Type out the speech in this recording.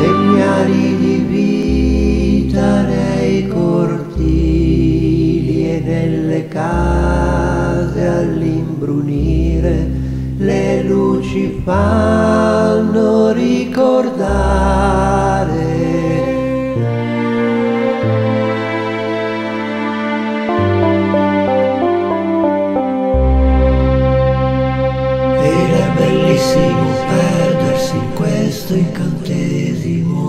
segnali di vita nei cortili e nelle case all'imbrunire le luci fanno estoy caute.